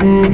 Mm-hmm.